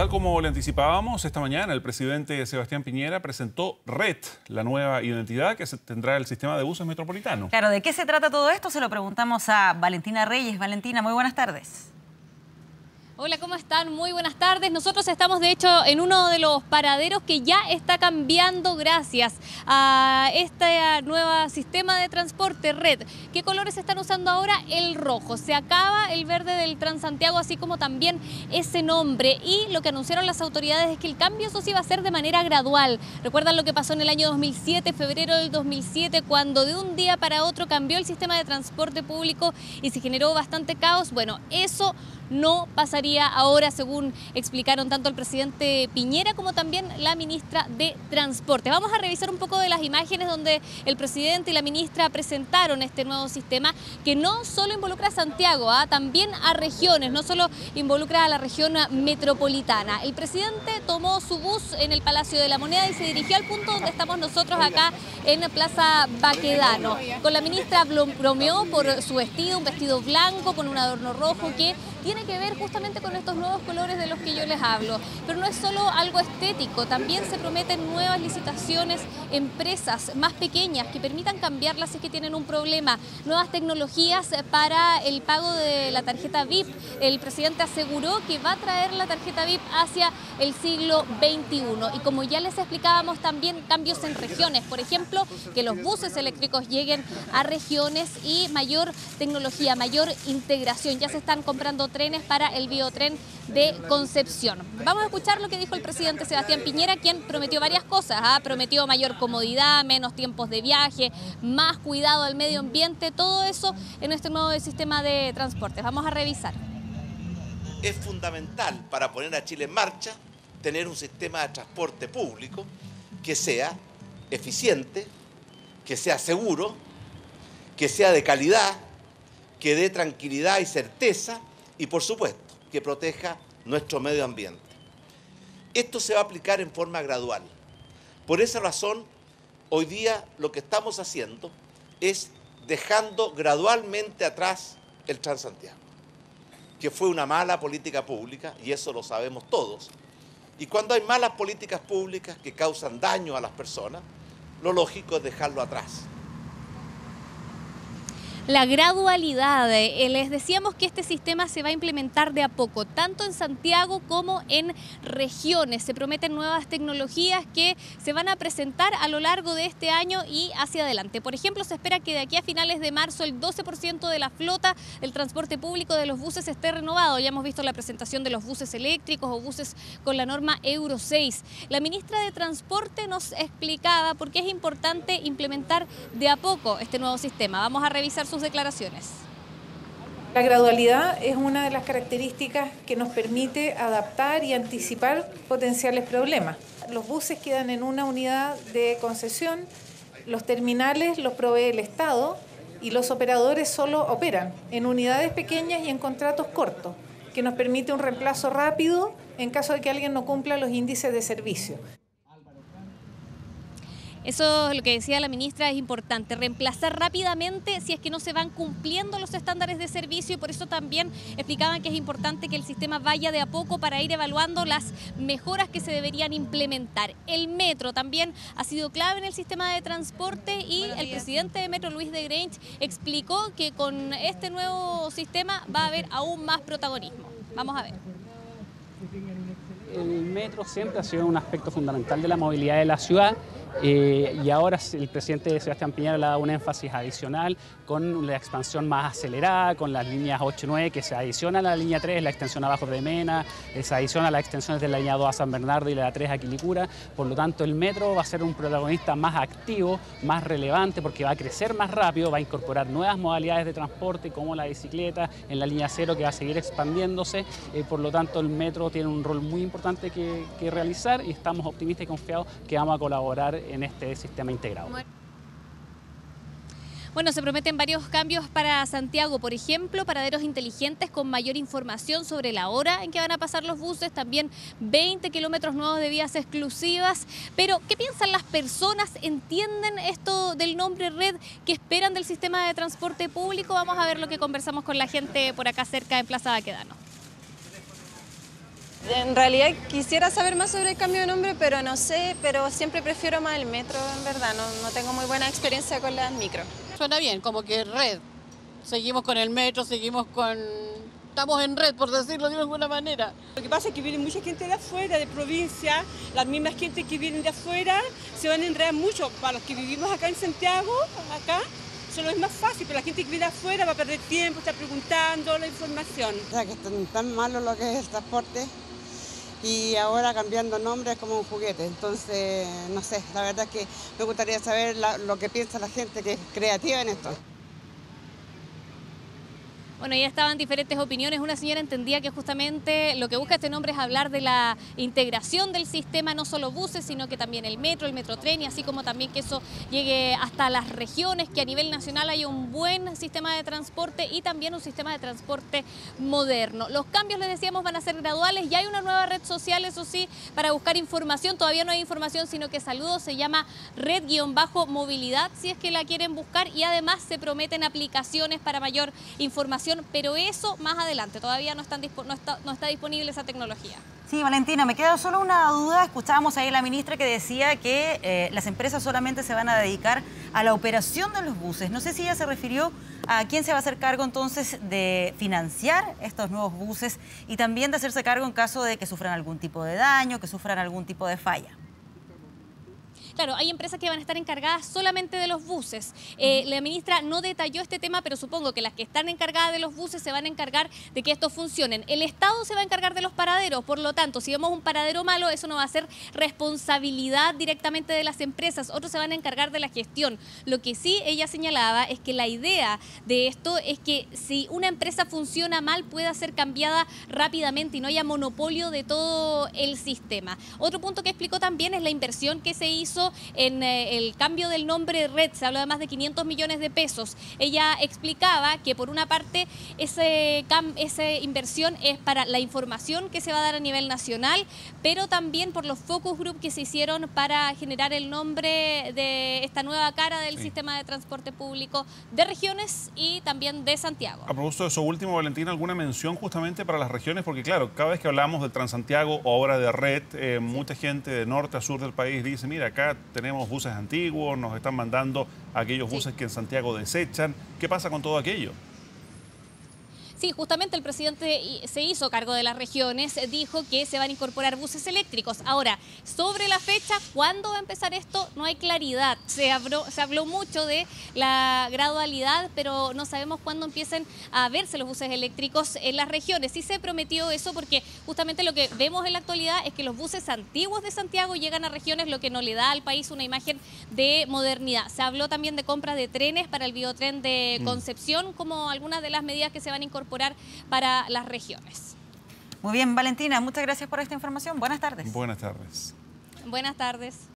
tal como le anticipábamos, esta mañana el presidente Sebastián Piñera presentó RED, la nueva identidad que tendrá el sistema de buses metropolitano. Claro, ¿de qué se trata todo esto? Se lo preguntamos a Valentina Reyes. Valentina, muy buenas tardes. Hola, ¿cómo están? Muy buenas tardes. Nosotros estamos, de hecho, en uno de los paraderos que ya está cambiando gracias a este nuevo sistema de transporte red. ¿Qué colores están usando ahora? El rojo. Se acaba el verde del Transantiago, así como también ese nombre. Y lo que anunciaron las autoridades es que el cambio, eso sí, va a ser de manera gradual. ¿Recuerdan lo que pasó en el año 2007, febrero del 2007, cuando de un día para otro cambió el sistema de transporte público y se generó bastante caos? Bueno, eso no pasaría ahora, según explicaron tanto el presidente Piñera como también la ministra de Transporte. Vamos a revisar un poco de las imágenes donde el presidente y la ministra presentaron este nuevo sistema que no solo involucra a Santiago, ¿ah? también a regiones, no solo involucra a la región metropolitana. El presidente tomó su bus en el Palacio de la Moneda y se dirigió al punto donde estamos nosotros acá en Plaza Baquedano. Con la ministra bromeó por su vestido, un vestido blanco con un adorno rojo que tiene que ver justamente con estos nuevos colores de los que yo les hablo. Pero no es solo algo estético, también se prometen nuevas licitaciones, empresas más pequeñas que permitan cambiarlas si es que tienen un problema, nuevas tecnologías para el pago de la tarjeta VIP. El presidente aseguró que va a traer la tarjeta VIP hacia el siglo XXI. Y como ya les explicábamos, también cambios en regiones. Por ejemplo, que los buses eléctricos lleguen a regiones y mayor tecnología, mayor integración. Ya se están comprando trenes para el biotren de Concepción. Vamos a escuchar lo que dijo el presidente Sebastián Piñera, quien prometió varias cosas. ¿ah? Prometió mayor comodidad, menos tiempos de viaje, más cuidado al medio ambiente, todo eso en este nuevo sistema de transporte. Vamos a revisar. Es fundamental para poner a Chile en marcha tener un sistema de transporte público que sea eficiente, que sea seguro, que sea de calidad, que dé tranquilidad y certeza y por supuesto que proteja nuestro medio ambiente. Esto se va a aplicar en forma gradual. Por esa razón, hoy día lo que estamos haciendo es dejando gradualmente atrás el Transantiago, que fue una mala política pública, y eso lo sabemos todos. Y cuando hay malas políticas públicas que causan daño a las personas, lo lógico es dejarlo atrás la gradualidad. Eh, les decíamos que este sistema se va a implementar de a poco, tanto en Santiago como en regiones. Se prometen nuevas tecnologías que se van a presentar a lo largo de este año y hacia adelante. Por ejemplo, se espera que de aquí a finales de marzo el 12% de la flota del transporte público de los buses esté renovado. Ya hemos visto la presentación de los buses eléctricos o buses con la norma Euro 6. La ministra de Transporte nos explicaba por qué es importante implementar de a poco este nuevo sistema. Vamos a revisar sus declaraciones. La gradualidad es una de las características que nos permite adaptar y anticipar potenciales problemas. Los buses quedan en una unidad de concesión, los terminales los provee el Estado y los operadores solo operan en unidades pequeñas y en contratos cortos, que nos permite un reemplazo rápido en caso de que alguien no cumpla los índices de servicio. Eso, lo que decía la ministra, es importante, reemplazar rápidamente si es que no se van cumpliendo los estándares de servicio y por eso también explicaban que es importante que el sistema vaya de a poco para ir evaluando las mejoras que se deberían implementar. El metro también ha sido clave en el sistema de transporte y el presidente de Metro, Luis de Grange, explicó que con este nuevo sistema va a haber aún más protagonismo. Vamos a ver el metro siempre ha sido un aspecto fundamental de la movilidad de la ciudad eh, y ahora el presidente Sebastián Piñera le ha dado un énfasis adicional con la expansión más acelerada, con las líneas 8 y 9 que se adiciona a la línea 3, la extensión abajo de Mena, eh, se adiciona a las extensiones de la línea 2 a San Bernardo y la 3 a Quilicura. Por lo tanto, el metro va a ser un protagonista más activo, más relevante, porque va a crecer más rápido, va a incorporar nuevas modalidades de transporte como la bicicleta en la línea 0 que va a seguir expandiéndose. Eh, por lo tanto, el metro tiene un rol muy importante que, que realizar y estamos optimistas y confiados que vamos a colaborar en este sistema integrado. Bueno, se prometen varios cambios para Santiago, por ejemplo, paraderos inteligentes con mayor información sobre la hora en que van a pasar los buses, también 20 kilómetros nuevos de vías exclusivas. Pero, ¿qué piensan las personas? ¿Entienden esto del nombre red? ¿Qué esperan del sistema de transporte público? Vamos a ver lo que conversamos con la gente por acá cerca en Plaza Baquedano. En realidad quisiera saber más sobre el cambio de nombre, pero no sé, pero siempre prefiero más el metro, en verdad, no, no tengo muy buena experiencia con las micro. Suena bien, como que red. Seguimos con el metro, seguimos con... Estamos en red, por decirlo de alguna manera. Lo que pasa es que viene mucha gente de afuera, de provincia, las mismas gente que vienen de afuera se van a enredar mucho. Para los que vivimos acá en Santiago, acá, solo es más fácil, pero la gente que viene de afuera va a perder tiempo, está preguntando la información. O sea, que están tan malo lo que es el transporte y ahora cambiando nombre es como un juguete. Entonces, no sé, la verdad es que me gustaría saber lo que piensa la gente que es creativa en esto. Bueno, ya estaban diferentes opiniones. Una señora entendía que justamente lo que busca este nombre es hablar de la integración del sistema, no solo buses, sino que también el metro, el metrotren y así como también que eso llegue hasta las regiones, que a nivel nacional haya un buen sistema de transporte y también un sistema de transporte moderno. Los cambios, les decíamos, van a ser graduales. Ya hay una nueva red social, eso sí, para buscar información. Todavía no hay información, sino que saludos se llama red-movilidad, si es que la quieren buscar. Y además se prometen aplicaciones para mayor información, pero eso más adelante. Todavía no, está disponible esa tecnología. Sí, Valentina, me queda solo una duda. Escuchábamos ahí a la ministra que decía que eh, las empresas solamente se van a dedicar a la operación de los buses. No sé si ella se refirió a quién se va a hacer cargo entonces de financiar estos nuevos buses y también de hacerse cargo en caso de que sufran algún tipo de daño, que sufran algún tipo de falla. Claro, hay empresas que van a estar encargadas solamente de los buses. Eh, la ministra no detalló este tema, pero supongo que las que están encargadas de los buses se van a encargar de que estos funcionen. El Estado se va a encargar de los paraderos, por lo tanto, si vemos un paradero malo, eso no va a ser responsabilidad directamente de las empresas, otros se van a encargar de la gestión. Lo que sí ella señalaba es que la idea de esto es que si una empresa funciona mal, pueda ser cambiada rápidamente y no haya monopolio de todo el sistema. Otro punto que explicó también es la inversión que se hizo en eh, el cambio del nombre Red, se habla de más de 500 millones de pesos. Ella explicaba que por una parte ese cam- esa inversión es para la información que se va a dar a nivel nacional, pero también por los focus group que se hicieron para generar el nombre de esta nueva cara del Sí. sistema de transporte público de regiones y también de Santiago. A propósito de eso último, Valentina, ¿alguna mención justamente para las regiones? Porque claro, cada vez que hablamos del Transantiago o ahora de red, eh, mucha gente de norte a sur del país dice, mira, acá tenemos buses antiguos, nos están mandando aquellos Sí. buses que en Santiago desechan. ¿Qué pasa con todo aquello? Sí, justamente el presidente se hizo cargo de las regiones, eh, dijo que se van a incorporar buses eléctricos. Ahora, sobre la fecha, ¿cuándo va a empezar esto? No hay claridad. Se habló, se habló mucho de la gradualidad, pero no sabemos cuándo empiecen a verse los buses eléctricos en las regiones. Sí se prometió eso porque justamente lo que vemos en la actualidad es que los buses antiguos de Santiago llegan a regiones, lo que no le da al país una imagen de modernidad. Se habló también de compra de trenes para el biotren de Concepción, como algunas de las medidas que se van a incorporar para las regiones. Muy bien, Valentina, muchas gracias por esta información. Buenas tardes. Buenas tardes. Buenas tardes.